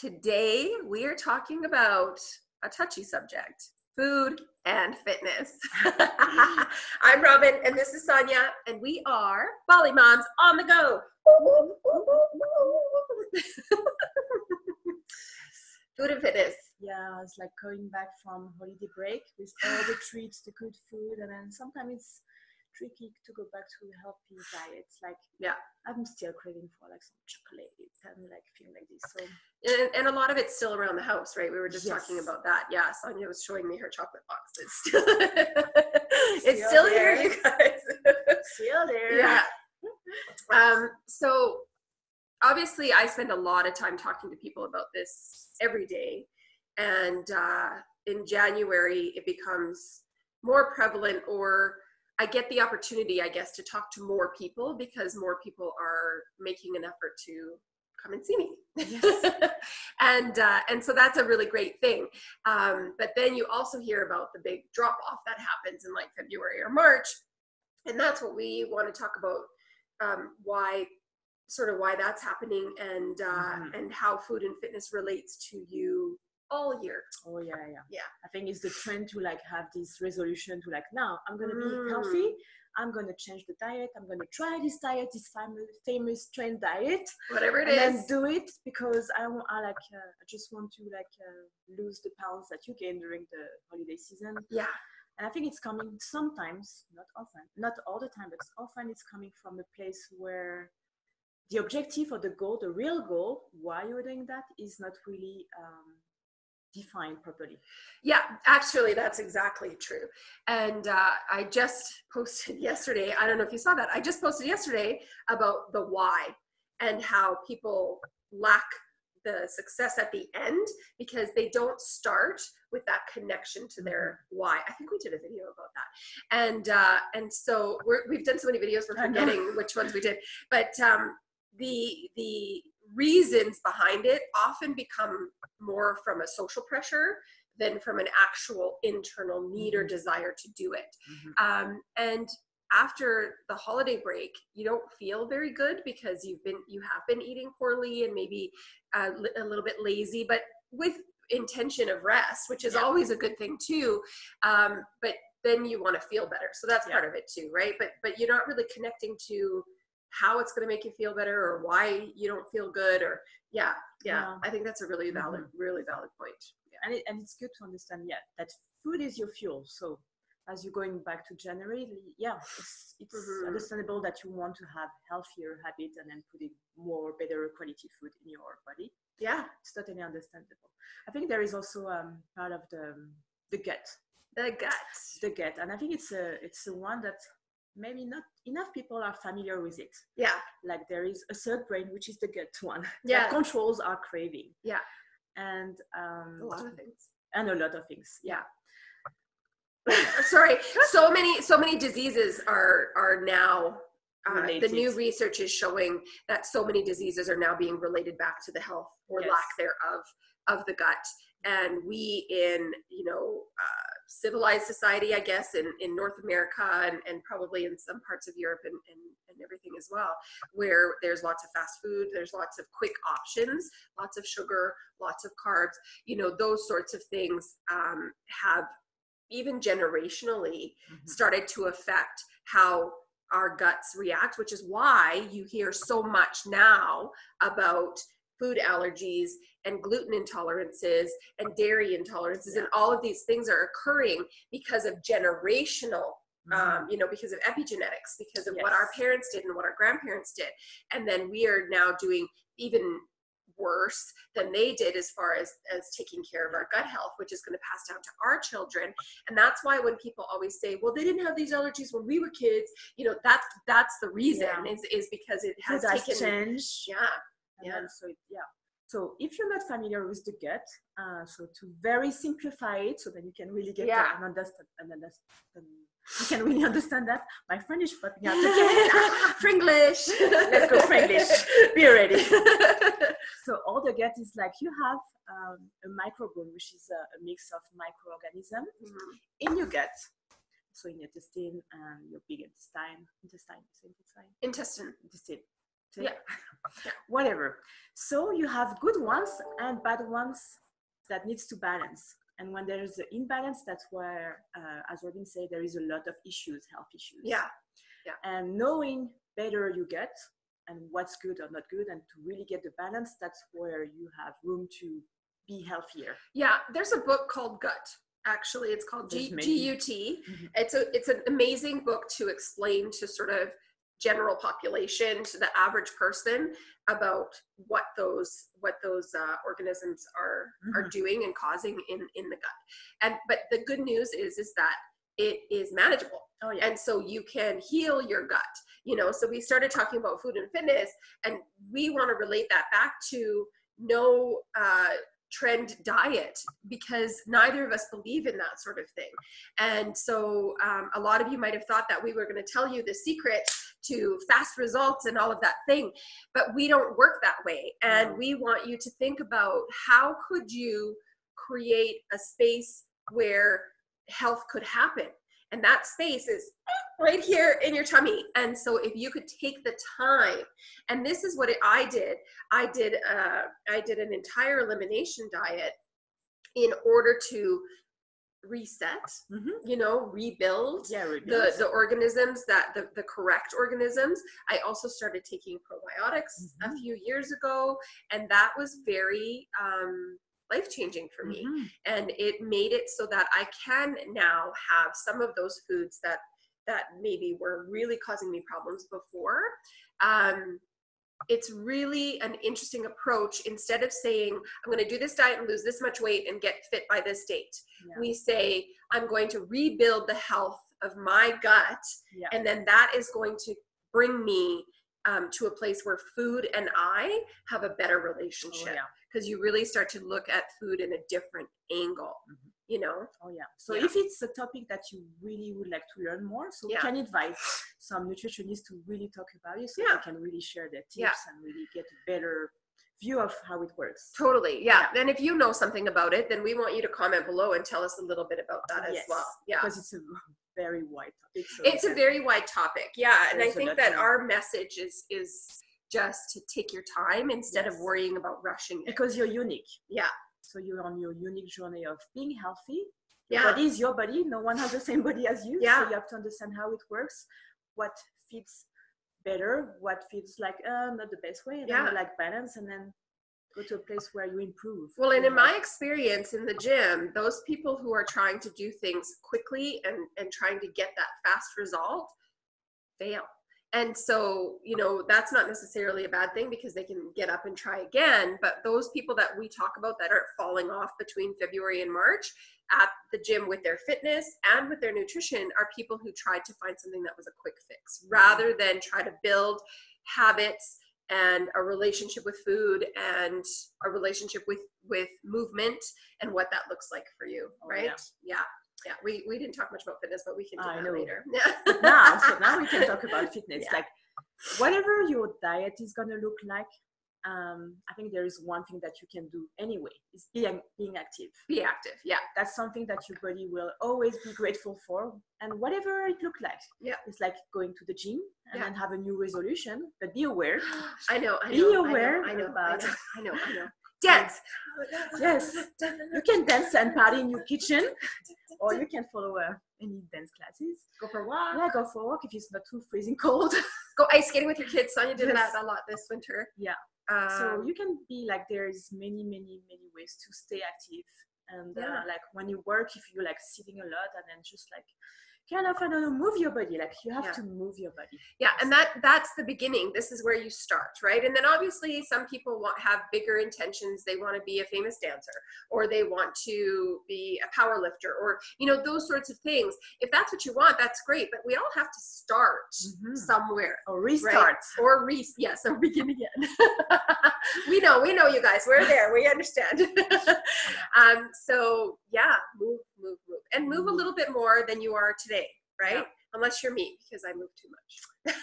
Today we are talking about a touchy subject food and fitness. I'm Robin and this is Sonia, and we are Bolly Moms on the go. food and fitness. Yeah, it's like going back from holiday break with all the treats, the good food, and then sometimes it's tricky to go back to a healthy diet. Like, Yeah. I'm still craving for like some chocolate and like feeling like this. So And, and a lot of it's still around the house, right? We were just talking about that. Yeah, Sonia was showing me her chocolate box. It's still, it's Still still here, you guys. still there. yeah. Um, so obviously, I spend a lot of time talking to people about this every day, and uh, in January, it becomes more prevalent, or I get the opportunity, I guess, to talk to more people because more people are making an effort to come and see me. Yes. and uh, and so that's a really great thing. Um, but then you also hear about the big drop off that happens in like February or March, and that's what we want to talk about. Um, why, sort of why that's happening, and uh, Mhm. and how food and fitness relates to you all year. Oh yeah, yeah. Yeah. I think it's the trend to like have this resolution to like now I'm gonna Mm. be healthy. I'm gonna change the diet. I'm gonna try this diet, this famous famous trend diet, Whatever it and is. do it because I want. I like. Uh, I just want to like uh, lose the pounds that you gain during the holiday season. yeah. And I think it's coming sometimes, not often, not all the time, but often it's coming from a place where the objective or the goal, the real goal, why you're doing that, is not really um, defined properly. Yeah, actually, that's exactly true. And uh, I just posted yesterday, I don't know if you saw that, I just posted yesterday about the why and how people lack the success at the end because they don't start with that connection to their why. I think we did a video about that, and uh, and so we're, we've done so many videos we're forgetting which ones we did. But um, the the reasons behind it often become more from a social pressure than from an actual internal need or Mhm. desire to do it. Um, and after the holiday break, you don't feel very good because you've been you have been eating poorly and maybe a, li- a little bit lazy, but with intention of rest, which is Yeah. always a good thing too. Um, but then you want to feel better, so that's Yeah. part of it too, right? But but you're not really connecting to how it's going to make you feel better or why you don't feel good or yeah yeah Yeah. i think that's a really valid really valid point yeah and, it, and it's good to understand, yeah, that food is your fuel. So as you're going back to January, yeah, it's, it's Mhm. understandable that you want to have healthier habits and then putting more better quality food in your body. yeah It's totally understandable. I think there is also um, part of the the gut, the gut, the gut, and I think it's a it's a one that maybe not enough people are familiar with it. yeah Like there is a third brain, which is the gut one, Yeah. that controls our craving. Yeah. and um, a lot of things and a lot of things. yeah sorry so many so many diseases are are now uh, the new research is showing that so many diseases are now being related back to the health or Yes. lack thereof of the gut and we in you know civilized society i guess in, in north america and, and probably in some parts of europe and, and, and everything as well where there's lots of fast food there's lots of quick options lots of sugar lots of carbs you know those sorts of things um, have even generationally Mhm. started to affect how our guts react, which is why you hear so much now about food allergies and gluten intolerances and dairy intolerances and all of these things are occurring because of generational Mhm. um, you know because of epigenetics because of what our parents did and what our grandparents did and then we are now doing even worse than they did as far as as taking care of our gut health which is going to pass down to our children and that's why when people always say well they didn't have these allergies when we were kids you know that's that's the reason Yeah. is is because it has taken changed. yeah And Yeah. then so it, yeah. So if you're not familiar with the gut, uh, so to very simplify it, so that you can really get Yeah. uh, and understand, and understand, you can really understand that. My French, but yeah, okay. Fringlish. Let's go Fringlish. Be ready. so all the gut is like you have um, a microbiome, which is a, a mix of microorganisms Mhm. in your gut. So in your intestine and your big intestine, intestine, intestine, Intestine. intestine. Yeah. Whatever so you have good ones and bad ones that needs to balance and when there is an imbalance that's where uh, as robin said there is a lot of issues health issues Yeah. yeah. and knowing better you get and what's good or not good and to really get the balance that's where you have room to be healthier Yeah, there's a book called Gut. Actually, it's called G-. GUT. Mhm. It's a it's an amazing book to explain to sort of general population to the average person about what those what those uh, organisms are are doing and causing in in the gut. And but the good news is is that it is manageable. Oh yeah. And so you can heal your gut you know? So we started talking about food and fitness and we want to relate that back to no uh, trend diet because neither of us believe in that sort of thing. And so um, a lot of you might have thought that we were going to tell you the secret to fast results and all of that thing but we don't work that way. And we want you to think about how could you create a space where health could happen? And that space is right here in your tummy. And so if you could take the time and this is what it, i did. I did uh, i did an entire elimination diet in order to reset Mhm. you know rebuild yeah the rebuild. the organisms that the, the correct organisms i also started taking probiotics a Mhm. few years ago and that was very um, life changing for me Mhm. and it made it so that I can now have some of those foods that that maybe were really causing me problems before. Um, it's really an interesting approach. Instead of saying I'm going to do this diet and lose this much weight and get fit by this date, Yeah. we say I'm going to rebuild the health of my gut, Yeah. and then that is going to bring me um, to a place where food and I have a better Oh, relationship yeah. because you really start to look at food in a different angle Mhm. You know Oh yeah. So Yeah. if it's a topic that you really would like to learn more, so Yeah. we can invite some nutritionists to really talk about it, so Yeah. they can really share their tips Yeah. and really get a better view of how it works. totally yeah. and if you know something about it then we want you to comment below and tell us a little bit about that as well yeah Because it's a very wide topic. So it's a very wide topic yeah and i think that our message is is just to take your time instead of worrying about rushing it because you're unique. yeah So you're on your unique journey of being healthy. Your yeah body is your body. No one has the same body as you. Yeah. So you have to understand how it works, what fits better, what feels like uh, not the best way, and Yeah. you like balance, and then go to a place where you improve. well and in my experience in the gym those people who are trying to do things quickly and and trying to get that fast result fail and so you know that's not necessarily a bad thing because they can get up and try again but those people that we talk about that are falling off between february and march at the gym with their fitness and with their nutrition are people who tried to find something that was a quick fix rather than try to build habits and a relationship with food and a relationship with with movement and what that looks like for you Oh, right yeah. yeah yeah we, we didn't talk much about fitness but we can do I that know. later now, so now we can talk about fitness. Yeah. Like whatever your diet is gonna look like, um, I think there is one thing that you can do anyway is being being active. be active yeah That's something that your body will always be grateful for, and whatever it look like. Yeah. it's like going to the gym and Yeah. then have a new resolution, but be aware. i know i Be know aware i know about- i know i know i know dance Yes. You can dance and party in your kitchen, or you can follow uh, any dance classes. go for a walk Yeah, go for a walk if it's not too freezing cold. go ice skating with your kids sonia did Yes. that a lot this winter Yeah. um, so you can be like there's many many many ways to stay active and uh, like when you work if you're like sitting a lot and then just like kind of i don't know move your body like you have Yeah. to move your body. Yeah and that that's the beginning. This is where you start right? And then obviously some people want have bigger intentions. They want to be a famous dancer or they want to be a power lifter or you know those sorts of things. If that's what you want that's great but we all have to start Mhm. somewhere or restart. or re yes or begin again. We know we know you guys. We're there. We understand. Um so yeah move and move a little bit more than you are today right Yeah. unless you're me because i move too much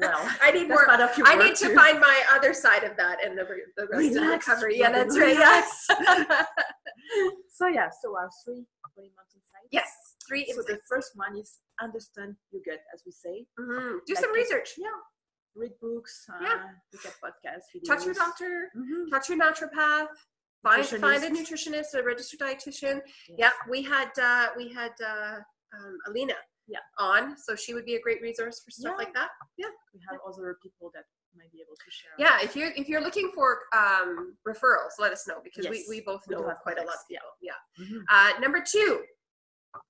Well, i need more of i need to find my other side of that and the, the rest of the Relax, recovery yeah that's right yes so yeah so our three Bolly Mom insights yes three so the first one is understand your gut as we say Mhm. do like some research yeah read books, uh, Yeah. look at podcasts, videos. Talk to your doctor. Mhm. Talk to your naturopath. Find find a Nutritionist. a registered dietitian. Yes. Yeah, we had uh, we had uh, um, Alina Yeah. on, so she would be a great resource for stuff Yeah. like that. Yeah, we have other people that might be able to share. Yeah, if you're if you're looking for um, referrals, let us know because Yes, we, we both know have quite a lot of contacts, yeah. people. Yeah. Mhm. Uh, number two,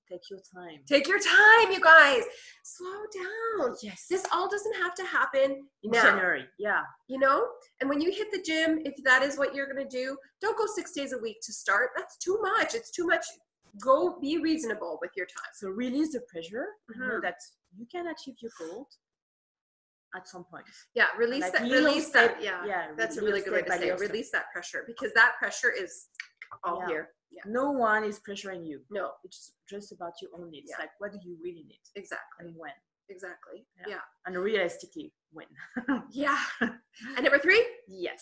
Take your time. take your time, you guys. Slow down. Yes. This all doesn't have to happen in now. January. Yeah. you know and when you hit the gym if that is what you're going to do don't go six days a week to start that's too much it's too much go be reasonable with your time So release the pressure. Mhm. that you can achieve your goal at some point. yeah release Like that release step- that yeah, yeah, that's a really good way to say step. release that pressure because that pressure is all Yeah. here yeah No one is pressuring you. no It's just about your own needs. Yeah. Like, what do you really need exactly and when? exactly Yeah. yeah And realistically, when? yeah, and number three yes.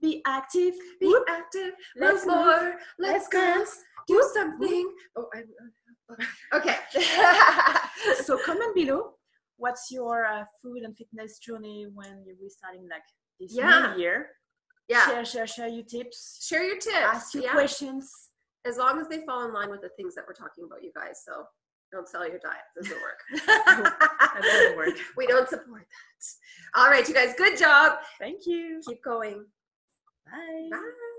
Be active. be Whoop. active Let's let's more let's Let's dance do something oh I, okay so comment below what's your uh, food and fitness journey when you're restarting like this Yeah. new year. yeah Share, share, share your tips. share your tips Ask your yeah. questions. As long as they fall in line with the things that we're talking about, you guys. So don't sell your diet. It doesn't work. That doesn't work. We don't support that. All right, you guys, good job. Thank you. Keep going. Bye. Bye.